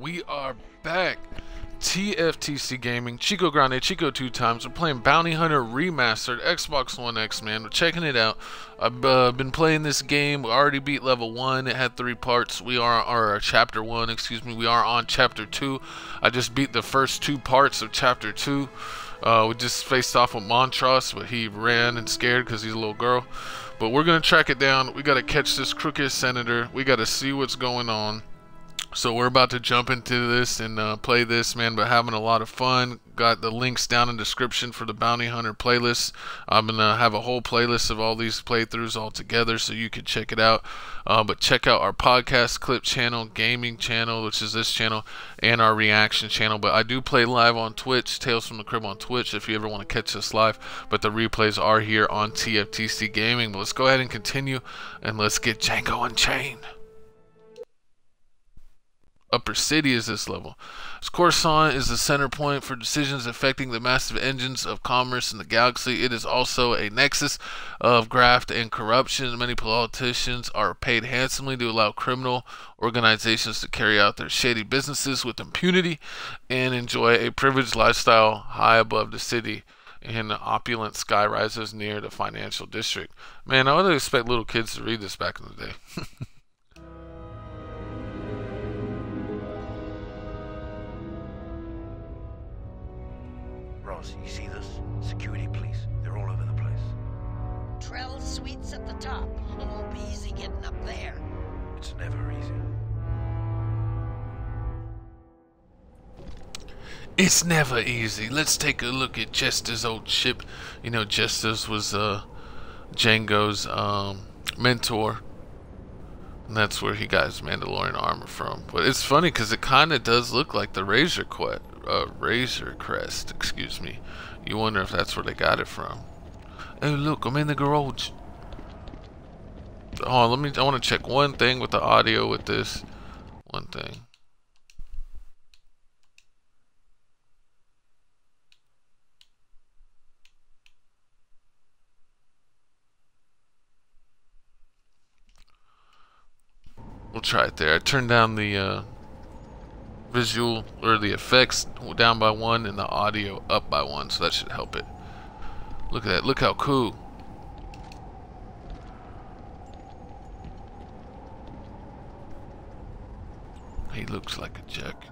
We are back. TFTC Gaming, Chico Grande, Chico two times. We're playing Bounty Hunter Remastered, Xbox One X, man. We're checking it out. I've uh, been playing this game. We already beat level one. It had three parts. We are, or chapter one, excuse me. We are on chapter two. I just beat the first two parts of chapter two. Uh, we just faced off with Montross, but he ran and scared because he's a little girl. But we're gonna track it down. We gotta catch this crooked senator. We gotta see what's going on. So we're about to jump into this and uh, play this, man, but having a lot of fun. Got the links down in description for the Bounty Hunter playlist. I'm going to have a whole playlist of all these playthroughs all together so you can check it out. Uh, but check out our podcast clip channel, gaming channel, which is this channel, and our reaction channel. But I do play live on Twitch, Tales from the Crib on Twitch, if you ever want to catch us live. But the replays are here on TFTC Gaming. But let's go ahead and continue, and let's get Django Unchained. Upper City is this level. Coruscant is the center point for decisions affecting the massive engines of commerce in the galaxy. It is also a nexus of graft and corruption. Many politicians are paid handsomely to allow criminal organizations to carry out their shady businesses with impunity and enjoy a privileged lifestyle high above the city and opulent sky rises near the financial district. Man, I would expect little kids to read this back in the day. You see this? Security police. They're all over the place. Trell Suites at the top. It won't be easy getting up there. It's never easy. It's never easy. Let's take a look at Jaster's old ship. You know, Jaster's was uh, Jango's um, mentor. And that's where he got his Mandalorian armor from. But it's funny because it kind of does look like the Razor Quest uh, Razor Crest, excuse me. You wonder if that's where they got it from. Oh, look, I'm in the garage. Oh, let me, I want to check one thing with the audio with this. One thing. We'll try it there. I turned down the, uh, visual or the effects down by one and the audio up by one so that should help it. Look at that. Look how cool. He looks like a jack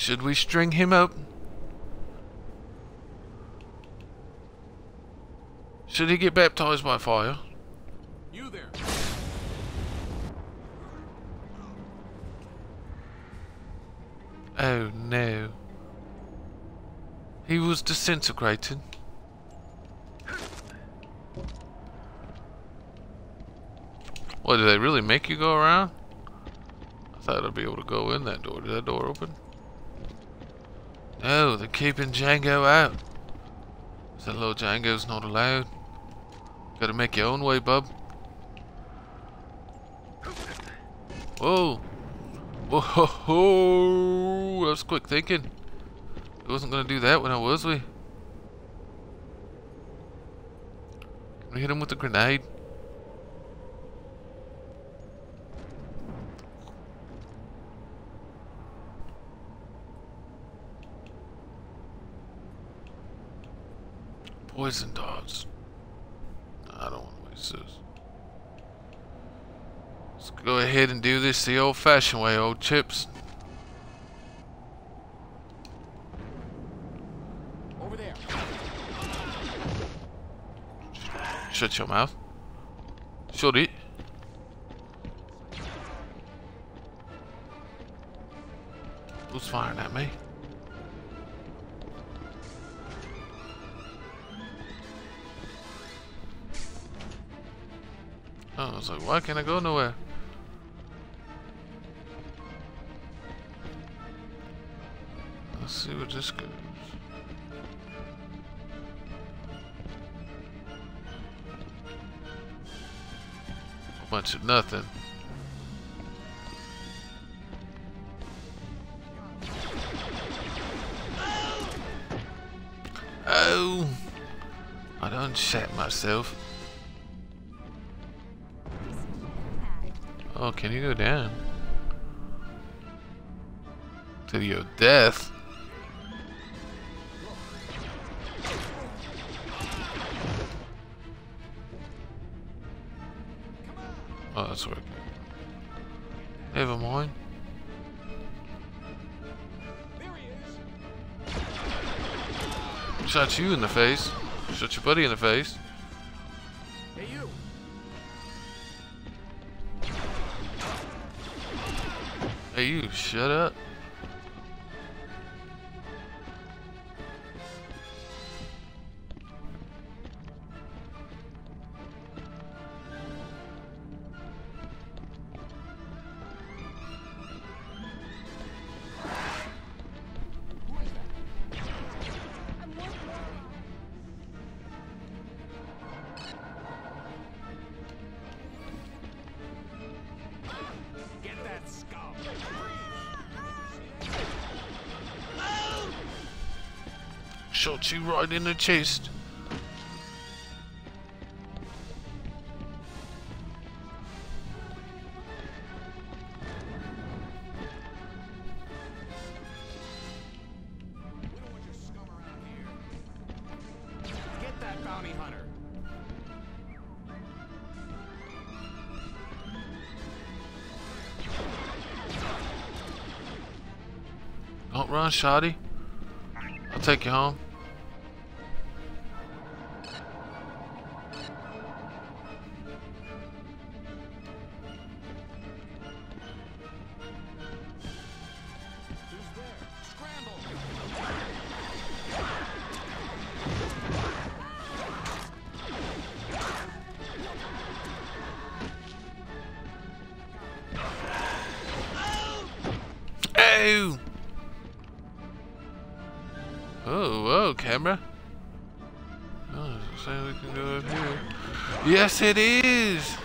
should we string him up? Should he get baptized by fire Oh no. He was disintegrating. What, did they really make you go around? I thought I'd be able to go in that door. Did that door open? No, they're keeping Jango out. That little Jango's not allowed. Gotta make your own way, bub. Whoa. Whoa, that was quick thinking. I wasn't gonna do that when I was we. Can we hit him with a grenade? Poison dogs. I don't want to waste this. Let's go ahead and do this the old-fashioned way, old chips. Over there. Shut your mouth. Shut it. Who's firing at me? Oh, I was like, why can't I go nowhere? See what this goes. Bunch of nothing. Oh! I done shat myself. Oh, can you go down? To your death. Never mind. There he is. Shot you in the face. Shot your buddy in the face. Hey, you. Hey, you, shut up. Right in the chest. Don't want your scum around here. Get that bounty hunter. Don't run, Shoddy. I'll take you home. Oh, whoa, camera. Oh, something we can do up here? Yes, it is!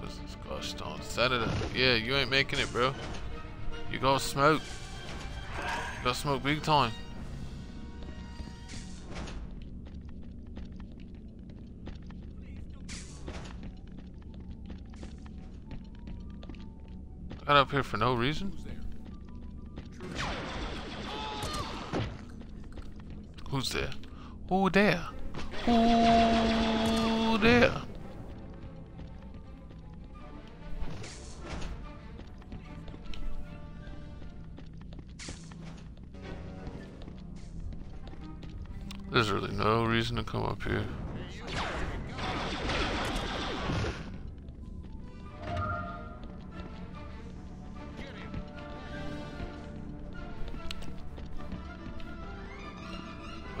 What's this gosh darn Senator? Yeah, you ain't making it, bro. You gotta smoke. You gotta smoke big time. Got up here for no reason. Who's there? Who there? Who there? There's really no reason to come up here.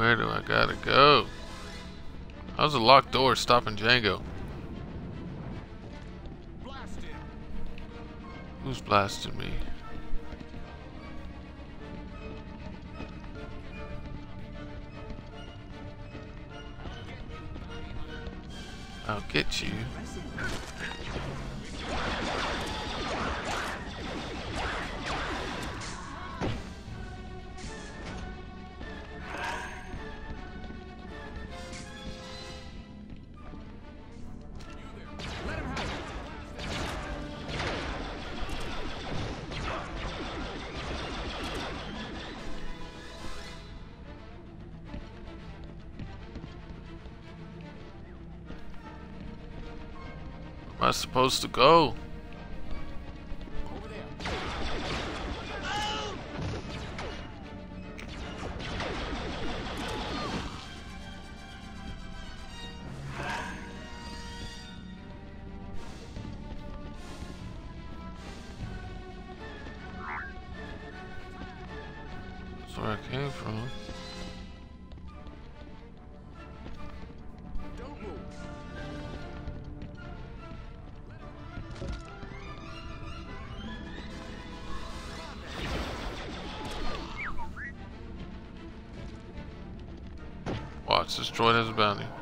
Where do I gotta go? How's a locked door stopping Jango? Blast him. Who's blasting me? I'll get you. Supposed to go? Has a bounty.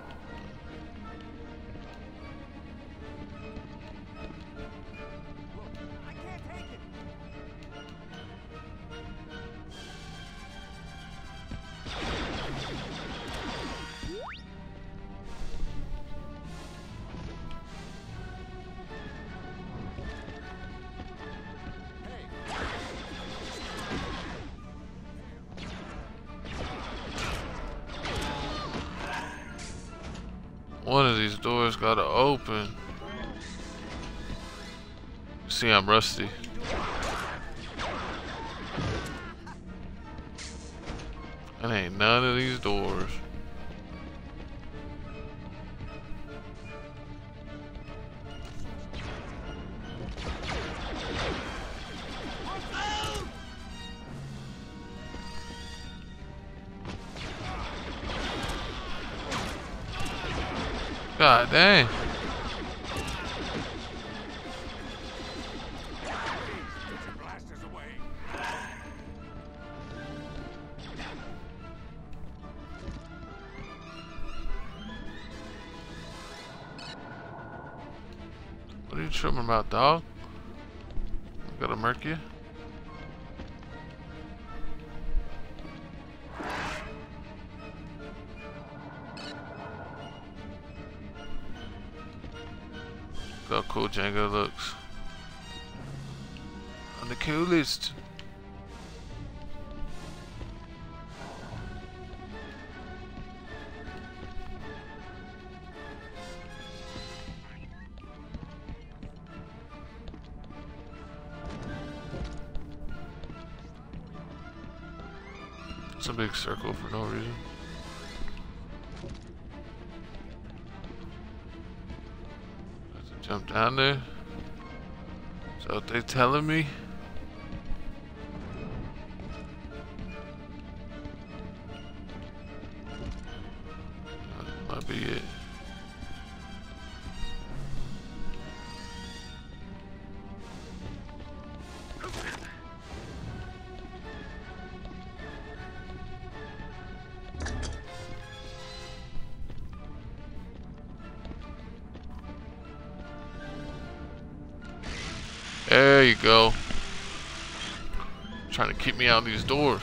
Rusty. And ain't none of these doors. God dang. You tripping about, dog? Gotta murk you? Look how cool Jango looks. I'm the coolest. Big circle for no reason. Have to jump down there. That what they telling me? There you go. Trying to keep me out of these doors.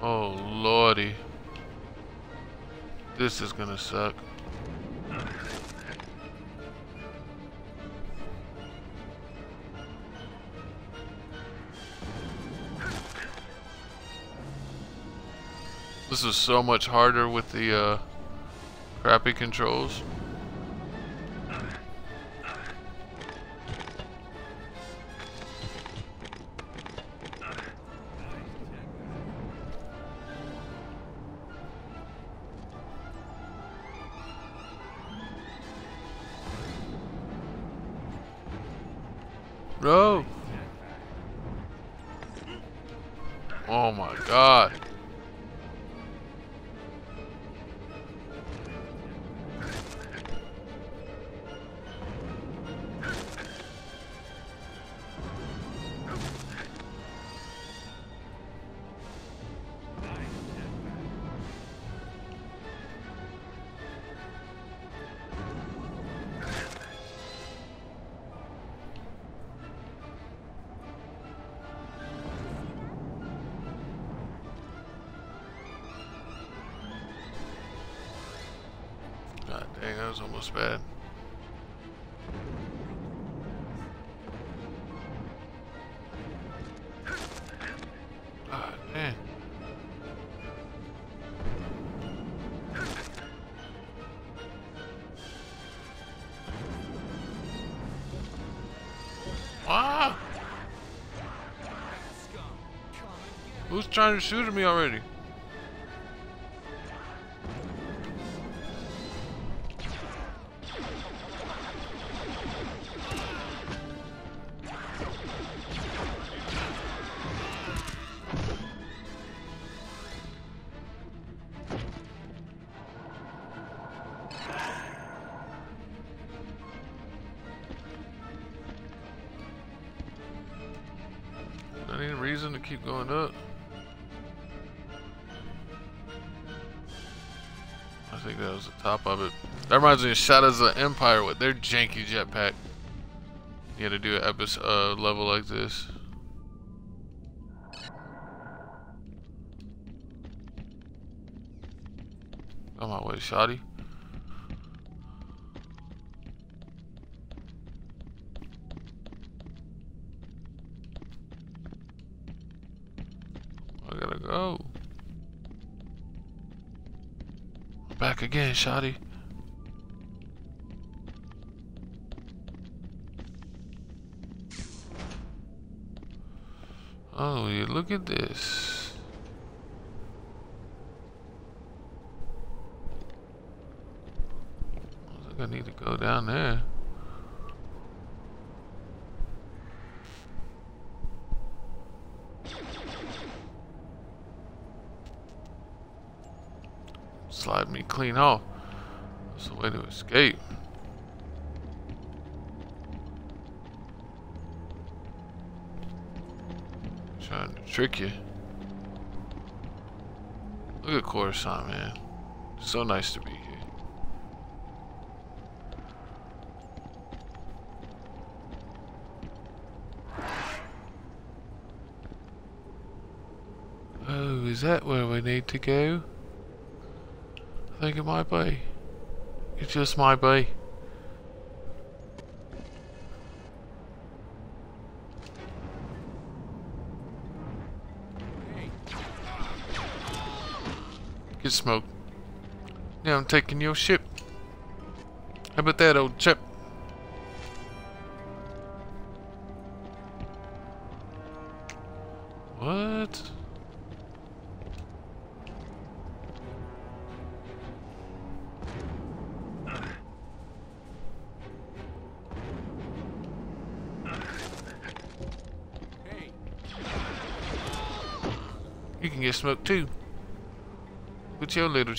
Oh lordy. This is gonna suck. This is so much harder with the uh, crappy controls. Was almost bad. Dang. Ah! Who's trying to shoot at me already? Reminds me of Shadows of Empire with their janky jetpack. You had to do an episode uh, level like this. On my way, shoddy. I gotta go. back again, Shotty. Look at this. I think I need to go down there. Slide me clean off. That's the way to escape. Trying to trick you. Look at Coruscant, man. So nice to be here. Oh, is that where we need to go? I think it might be. It just might be. Hey, Get smoked. Now I'm taking your ship. How about that, old chap? What? You can get smoked too. Your little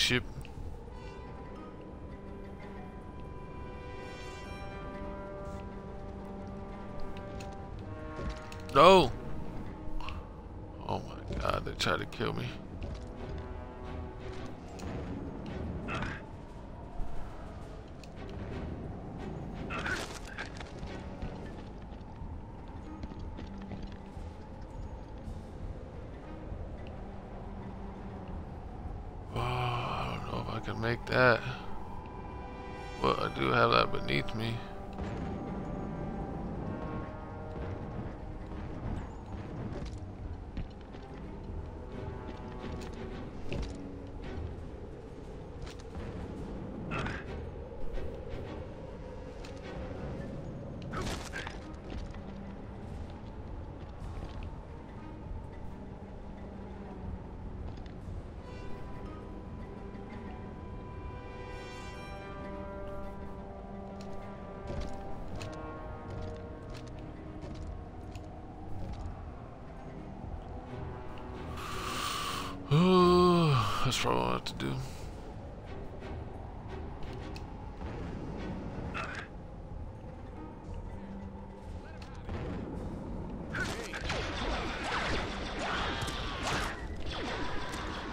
that's probably what I have to do.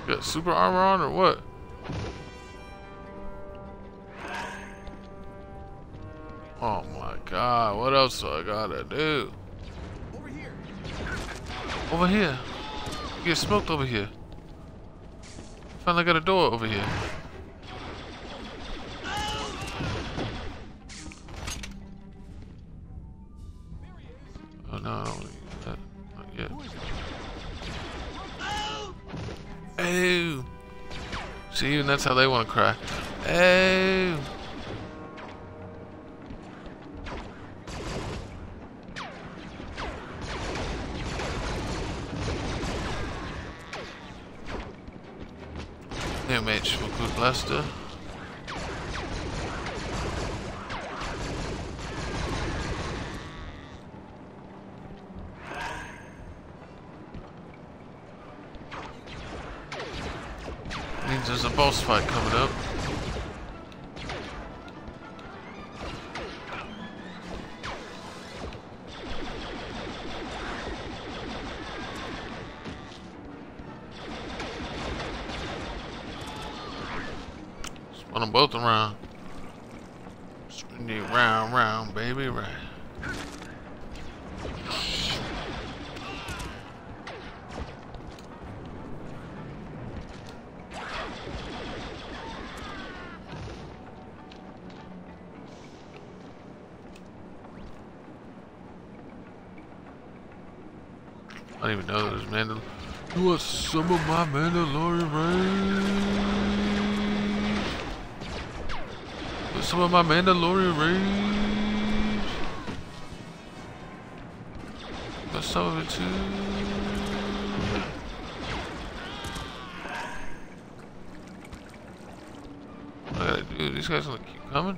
Got super armor on or what? Oh my god, what else do I gotta do? over here. Over here. You get smoked over here. Finally got a door over here. Oh no, I don't use that. Not yet. Oh! See, and that's how they want to cry. Oh! Match for Good Blaster. Means there's a boss fight coming up. Some of my Mandalorian range? What's up with my Mandalorian rage? Got some of it too. Do? These guys gonna keep coming?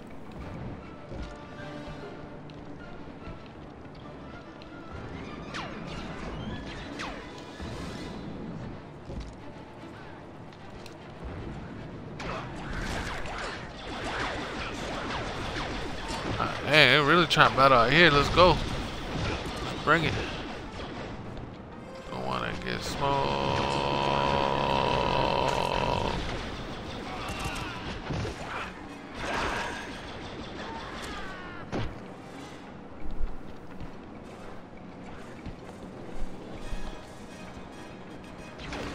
To battle out here. Let's go. Bring it. Don't wanna get smoked.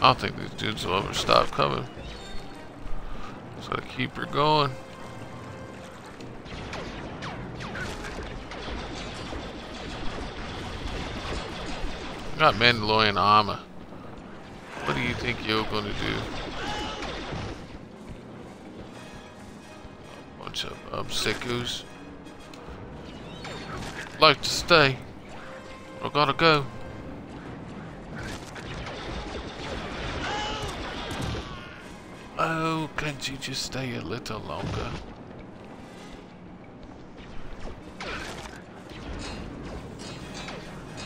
I don't think these dudes will ever stop coming. Gotta keep her going. Got Mandalorian armor. What do you think you're gonna do? Bunch of um, sickos. Like to stay. I gotta go. Oh, can't you just stay a little longer?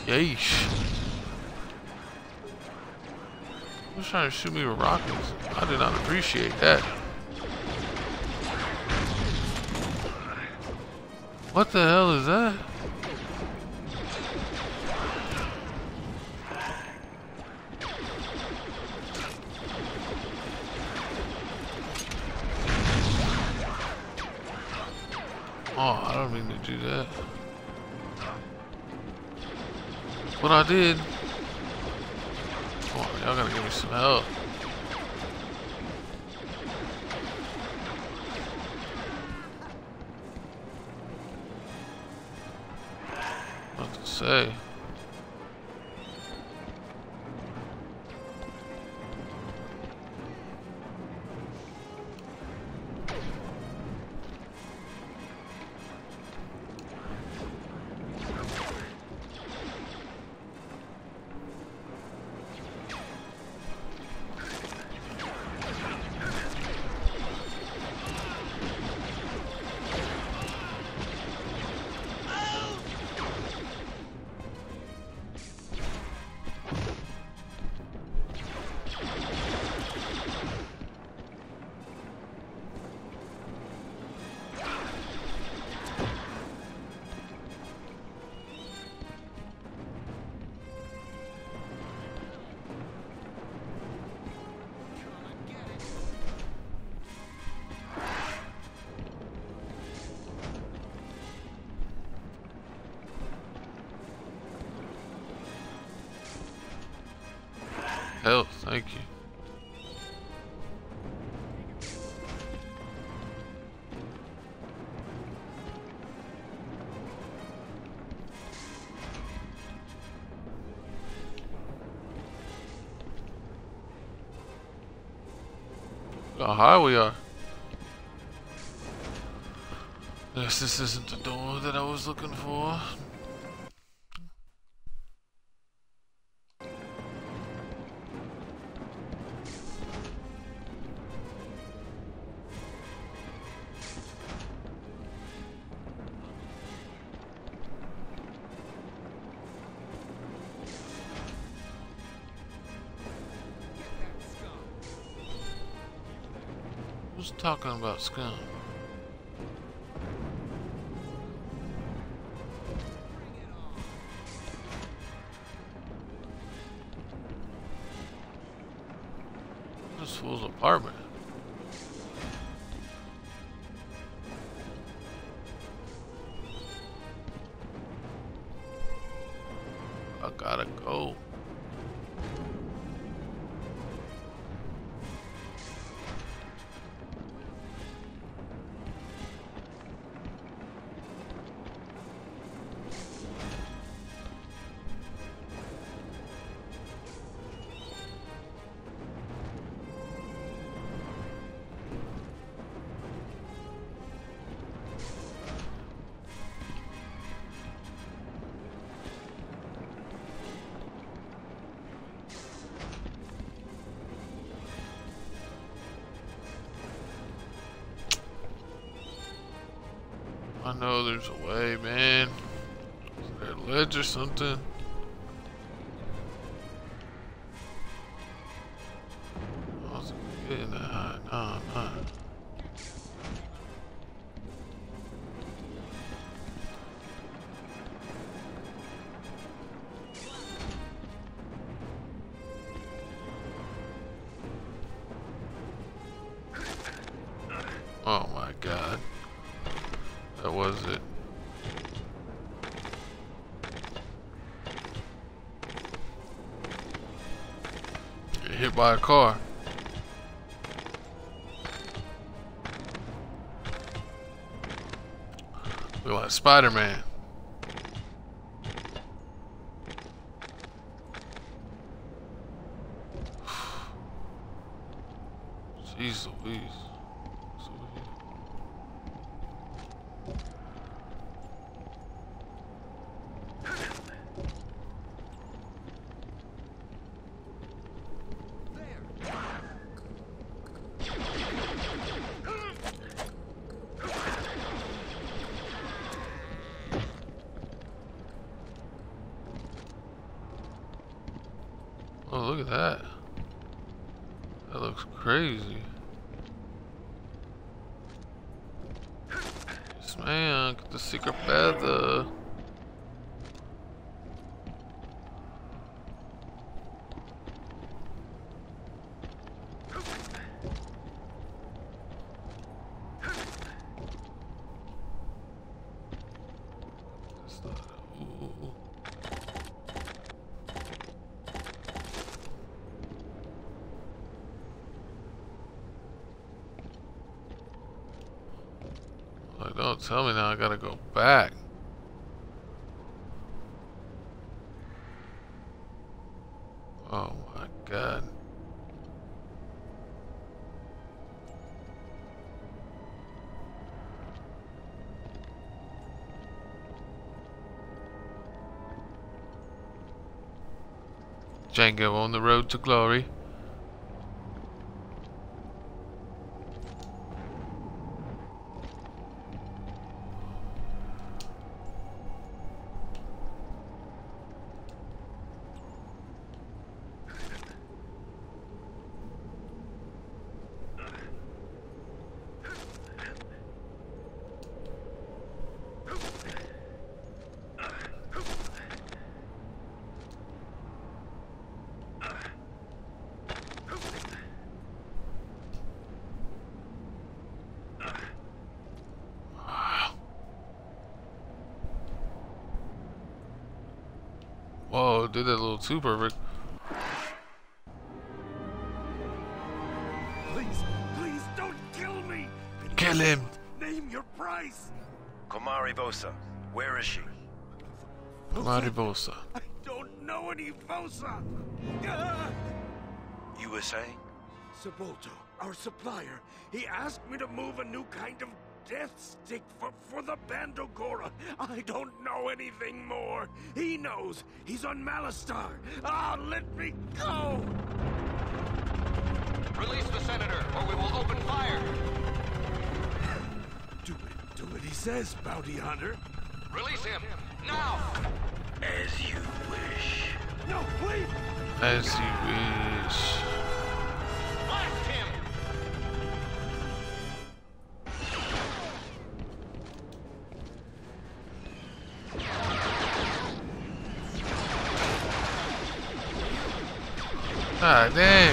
Yeesh. Was trying to shoot me with rockets. I did not appreciate that. What the hell is that? Oh, I don't mean to do that. What I did. Gotta thank you. How high we are. Yes, this isn't the door that I was looking for. About scum? This fool's apartment. Way, man. Is there a ledge or something? By a car. Look like Spider-Man. Jeez Louise. Oh, look at that. That looks crazy. Yes, man. Get the secret feather. That's not- ooh, ooh, ooh. Like, don't tell me now I gotta go back. Oh my god. Jango on the road to glory. Whoa, did that little too perfect. Please, please don't kill me. Kill him. Name your price. Komari Vosa, where is she? Mariposa. I don't know any Vosa. Ah! You were saying? Sebolto, our supplier, he asked me to move a new kind of death stick for, for the Bando Gora. I don't know anything more. He knows. He's on Malastare. Ah, let me go! Release the senator, or we will open fire. Do it, do what he says, bounty hunter. Release him now. As you wish. No, wait! As you wish. God damn,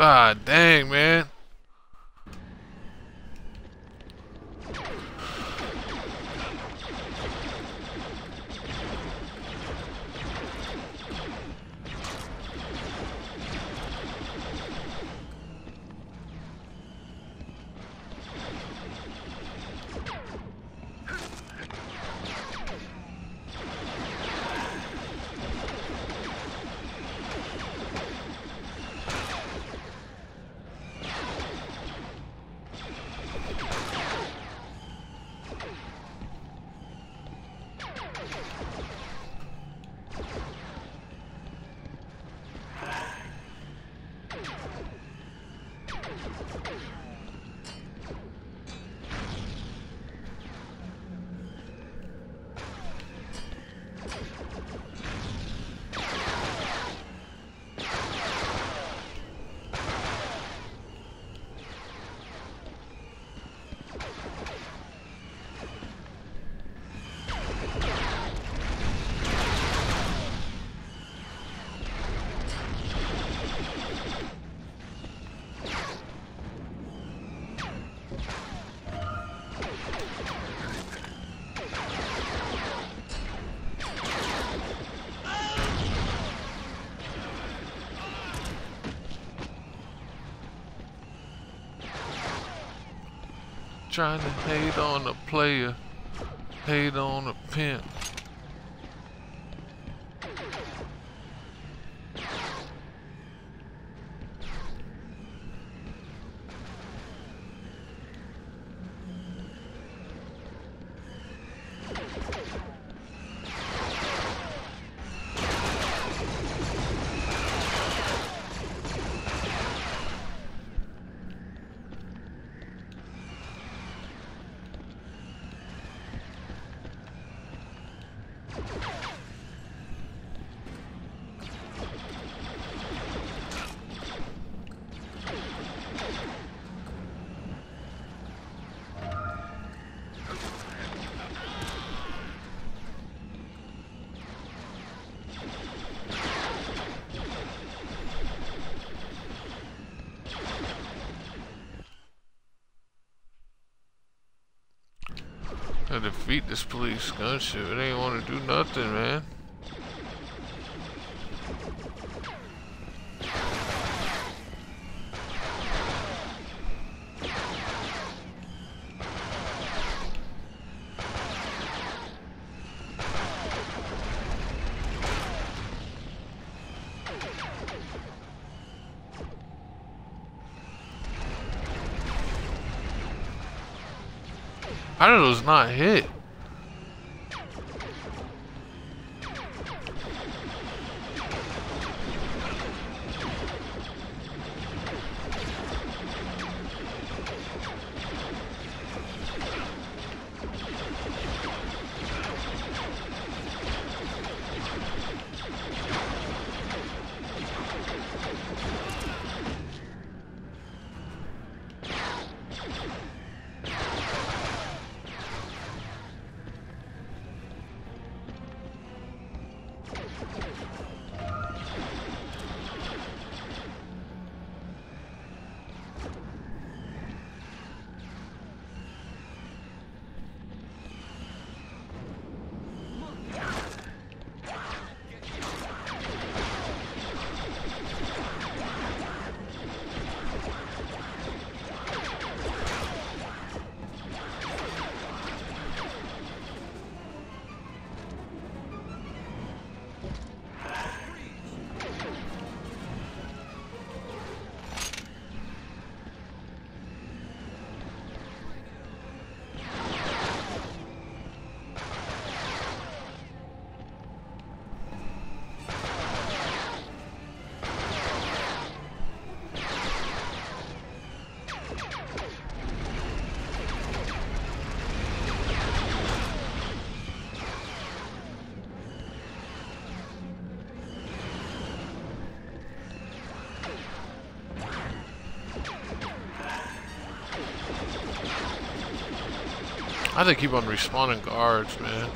God dang, man. Trying to hate on a player, hate on a pimp. Defeat this police gunship. It ain't want to do nothing, man. How did those not hit? How'd they keep on respawning guards, man?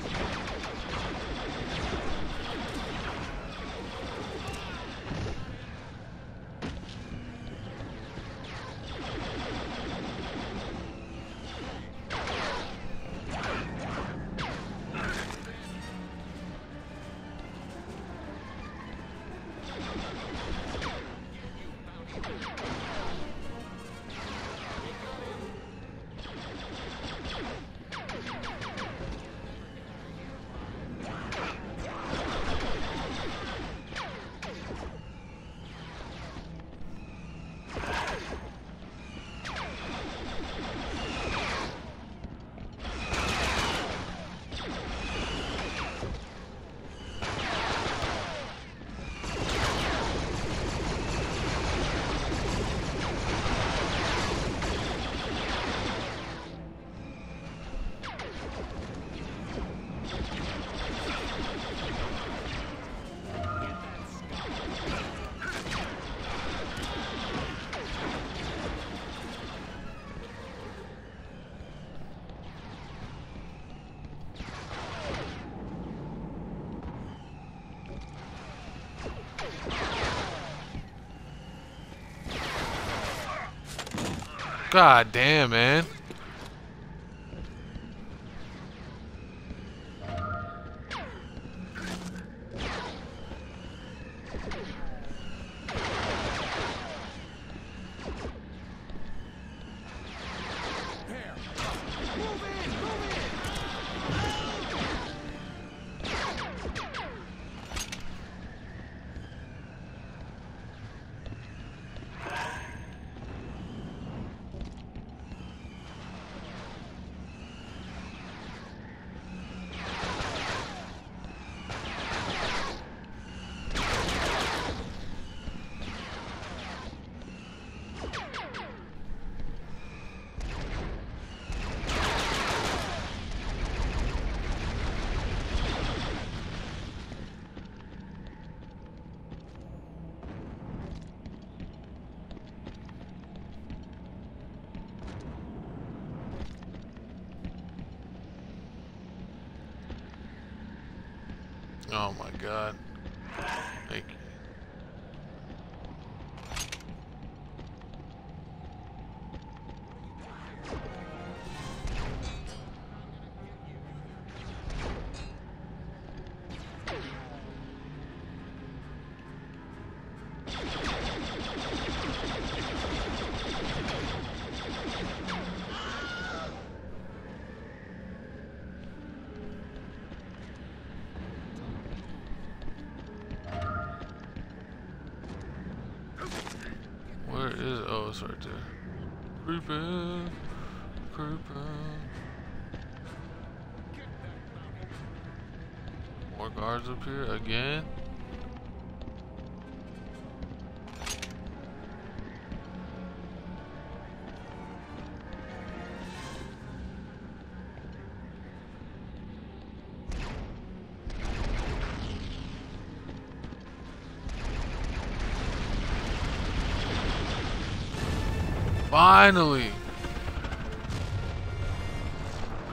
God damn, man. Oh my god. It's right there. Creeping creeping More guards up here again. Finally!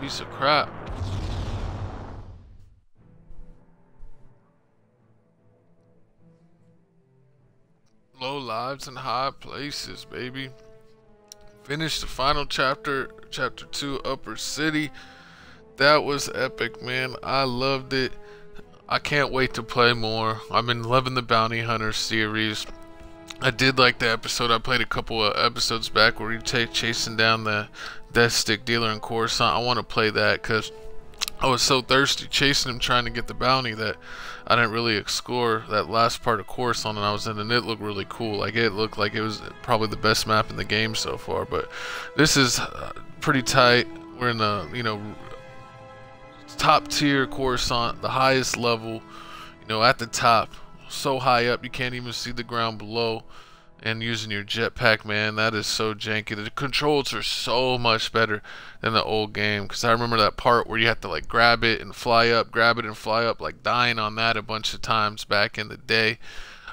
Piece of crap. Low lives and high places, baby. Finish the final chapter, chapter 2, Upper City. That was epic, man. I loved it. I can't wait to play more. I've been loving the Bounty Hunter series. I did like the episode I played a couple of episodes back where you take chasing down the death stick dealer in Coruscant. I want to play that because I was so thirsty chasing him trying to get the bounty that I didn't really explore that last part of Coruscant and I was in and it looked really cool. Like it looked like it was probably the best map in the game so far. But this is uh, pretty tight. We're in the you know top tier Coruscant, the highest level, you know, at the top so high up you can't even see the ground below and using your jetpack man that is so janky. The controls are so much better than the old game because I remember that part where you have to like grab it and fly up grab it and fly up like dying on that a bunch of times back in the day.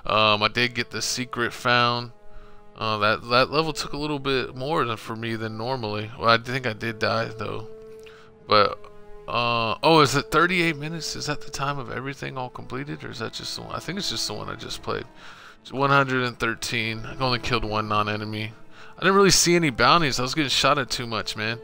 Um, I did get the secret found. Uh, that that level took a little bit more than for me than normally. Well I think I did die though. But uh, oh, is it 38 minutes? Is that the time of everything all completed? Or is that just the one? I think it's just the one I just played. It's 113. I only killed one non-enemy. I didn't really see any bounties. I was getting shot at too much, man.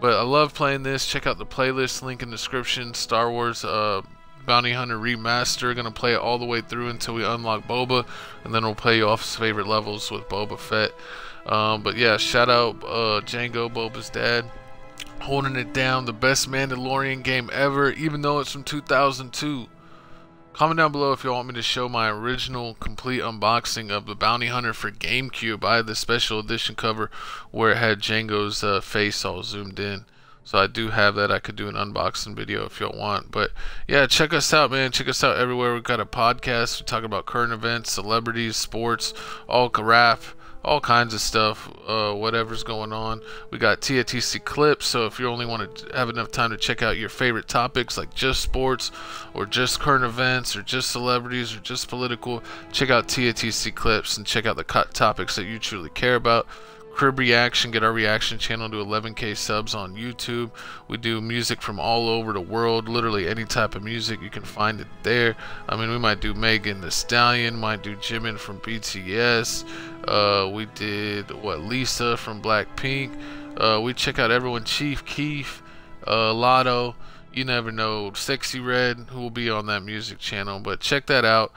But I love playing this. Check out the playlist, link in the description. Star Wars uh, Bounty Hunter Remaster. Gonna play it all the way through until we unlock Boba, and then we'll play you off his favorite levels with Boba Fett. Um, but yeah, shout out uh, Jango, Boba's dad, holding it down. The best Mandalorian game ever, even though it's from 2002. Comment down below if you want me to show my original complete unboxing of the Bounty Hunter for GameCube. I had the special edition cover where it had Jango's uh, face all zoomed in. So I do have that. I could do an unboxing video if y'all want. But yeah, check us out, man. Check us out everywhere. We've got a podcast. We talk about current events, celebrities, sports, all rap all kinds of stuff, uh, whatever's going on. We got TFTC clips, so if you only want to have enough time to check out your favorite topics like just sports or just current events or just celebrities or just political, check out TFTC clips and check out the topics that you truly care about. Crib Reaction, get our reaction channel to 11k subs on YouTube. We do music from all over the world, literally any type of music, you can find it there. I mean, we might do Megan Thee Stallion, might do Jimin from BTS. Uh, we did, what, Lisa from Blackpink. Uh, we check out everyone, Chief Keef, uh, Latto. You never know, Sexyy Red, who will be on that music channel. But check that out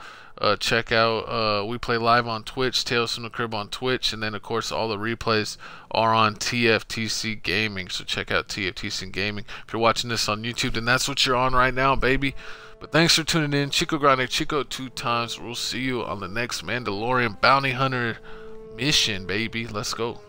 uh, check out. Uh, we play live on Twitch, Tales from the Crib on Twitch, and then of course all the replays are on TFTC Gaming. So check out TFTC Gaming. If you're watching this on YouTube, then that's what you're on right now, baby. But thanks for tuning in. Chico Grande, Chico two times. We'll see you on the next Mandalorian Bounty Hunter mission, baby. Let's go.